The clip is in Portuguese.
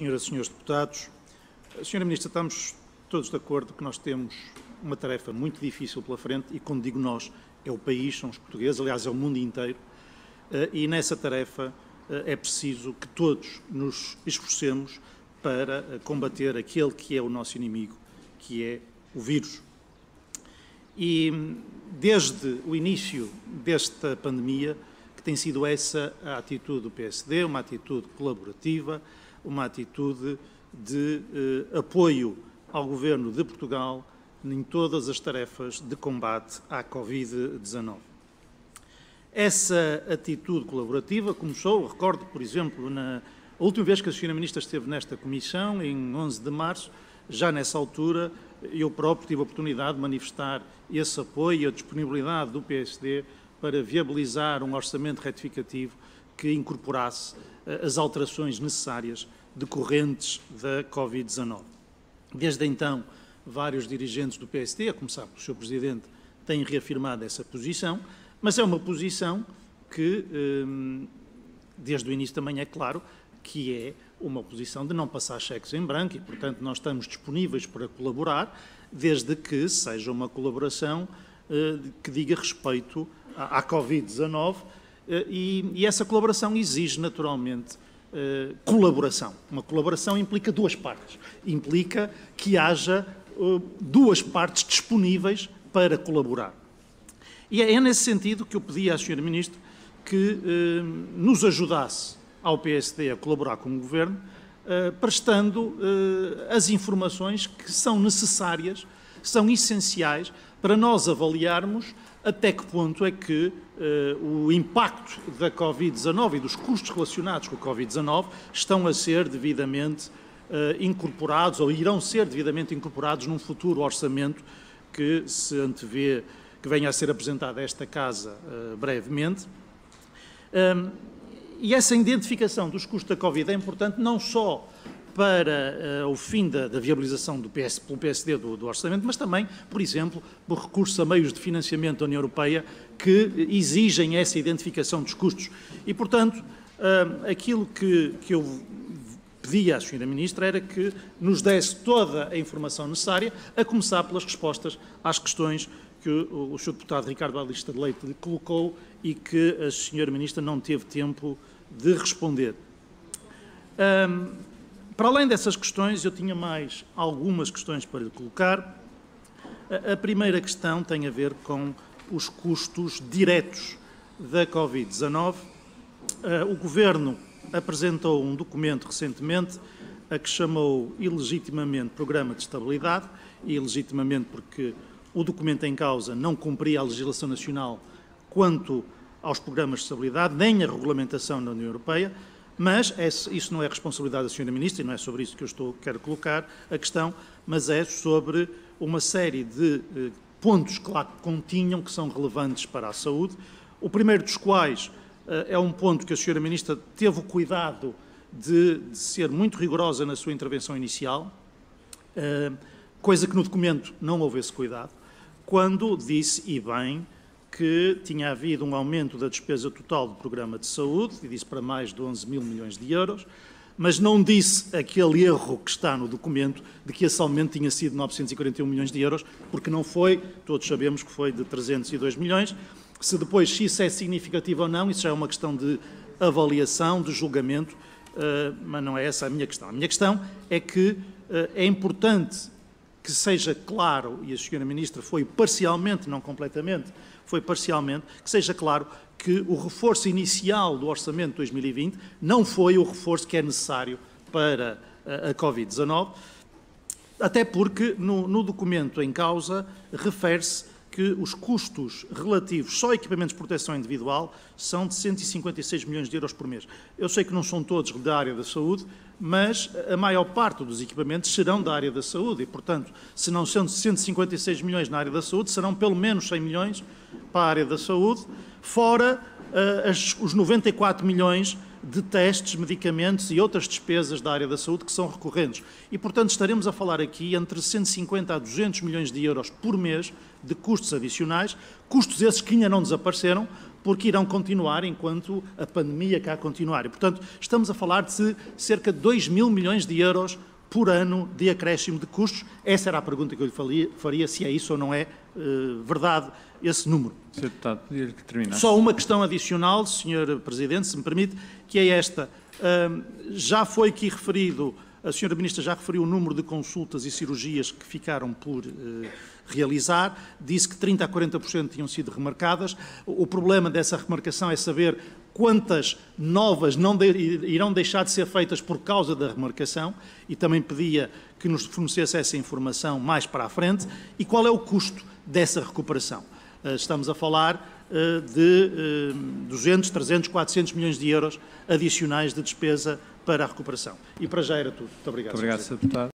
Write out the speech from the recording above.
Senhoras e senhores deputados, Senhora Ministra, estamos todos de acordo que nós temos uma tarefa muito difícil pela frente e, quando digo nós, é o país, são os portugueses, aliás, é o mundo inteiro, eh, e nessa tarefa eh, é preciso que todos nos esforcemos para eh, combater aquele que é o nosso inimigo, que é o vírus. E desde o início desta pandemia, que tem sido essa a atitude do PSD, uma atitude colaborativa, uma atitude de eh, apoio ao Governo de Portugal em todas as tarefas de combate à Covid-19. Essa atitude colaborativa começou, recordo, por exemplo, na última vez que a Sra. Ministra esteve nesta Comissão, em 11 de março, já nessa altura, eu próprio tive a oportunidade de manifestar esse apoio e a disponibilidade do PSD para viabilizar um orçamento retificativo que incorporasse eh, as alterações necessárias decorrentes da Covid-19. Desde então, vários dirigentes do PSD, a começar pelo Sr. Presidente, têm reafirmado essa posição, mas é uma posição que, hum, desde o início também é claro, que é uma posição de não passar cheques em branco e, portanto, nós estamos disponíveis para colaborar, desde que seja uma colaboração eh, que diga respeito à Covid-19 eh, e essa colaboração exige, naturalmente, eh, colaboração. Uma colaboração implica duas partes. Implica que haja uh, duas partes disponíveis para colaborar. E é, é nesse sentido que eu pedi à Sra. Ministra que nos ajudasse ao PSD a colaborar com o Governo, prestando as informações que são necessárias, são essenciais para nós avaliarmos até que ponto é que uh, o impacto da Covid-19 e dos custos relacionados com a Covid-19 estão a ser devidamente uh, incorporados ou irão ser devidamente incorporados num futuro orçamento que se antevê, que venha a ser apresentado a esta Casa uh, brevemente. Um, e essa identificação dos custos da Covid é importante não só para uh, o fim da, da viabilização do PS, pelo PSD do, do, orçamento, mas também, por exemplo, por recursos a meios de financiamento da União Europeia que exigem essa identificação dos custos. E, portanto, uh, aquilo que, que eu pedi à Sra. Ministra era que nos desse toda a informação necessária, a começar pelas respostas às questões que o, o Sr. Deputado Ricardo Alista de Leite colocou e que a Sra. Ministra não teve tempo de responder. Um, para além dessas questões, eu tinha mais algumas questões para lhe colocar. A primeira questão tem a ver com os custos diretos da Covid-19. Ah, o Governo apresentou um documento recentemente a que chamou ilegitimamente Programa de Estabilidade, e ilegitimamente porque o documento em causa não cumpria a legislação nacional quanto aos programas de estabilidade, nem a regulamentação da União Europeia, mas isso não é responsabilidade da Sra. Ministra e não é sobre isso que eu estou, quero colocar a questão, mas é sobre uma série de eh, pontos que lá continham que são relevantes para a saúde. O primeiro dos quais eh, é um ponto que a Sra. Ministra teve o cuidado de, de ser muito rigorosa na sua intervenção inicial, eh, coisa que no documento não houve esse cuidado, quando disse, e bem, que tinha havido um aumento da despesa total do programa de saúde, e disse para mais de 11 mil milhões de euros, mas não disse aquele erro que está no documento de que esse aumento tinha sido 941 milhões de euros, porque não foi, todos sabemos que foi de 302 milhões. Se depois se isso é significativo ou não, isso já é uma questão de avaliação, de julgamento, uh, mas não é essa a minha questão. A minha questão é que uh, é importante que seja claro, e a Sra. Ministra foi parcialmente, não completamente, foi parcialmente, que seja claro que o reforço inicial do Orçamento de 2020 não foi o reforço que é necessário para a Covid-19, até porque no, no, documento em causa refere-se que os custos relativos só equipamentos de proteção individual são de 156 milhões de euros por mês. Eu sei que não são todos da área da saúde, mas a maior parte dos equipamentos serão da área da saúde e, portanto, se não são 156 milhões na área da saúde, serão pelo menos 100 milhões para a área da saúde, fora uh, as, os 94 milhões de testes, medicamentos e outras despesas da área da saúde que são recorrentes. E, portanto, estaremos a falar aqui entre 150 a 200 milhões de euros por mês de custos adicionais, custos esses que ainda não desapareceram, porque irão continuar enquanto a pandemia cá continuar. E, portanto, estamos a falar de cerca de 2 mil milhões de euros por ano de acréscimo de custos. Essa era a pergunta que eu lhe faria, se é isso ou não é uh, verdade esse número. Sr. Deputado, podia terminar. Só uma questão adicional, Sr. Presidente, se me permite, que é esta. Uh, já foi aqui referido, a Sra. Ministra já referiu o número de consultas e cirurgias que ficaram por uh, realizar, disse que 30% a 40% tinham sido remarcadas. O problema dessa remarcação é saber quantas novas não de, irão deixar de ser feitas por causa da remarcação e também pedia que nos fornecesse essa informação mais para a frente e qual é o custo dessa recuperação. Eh, estamos a falar eh, de 200, 300, 400 milhões de euros adicionais de despesa para a recuperação. E para já era tudo. Muito obrigado. Muito obrigado, Sr. Deputado.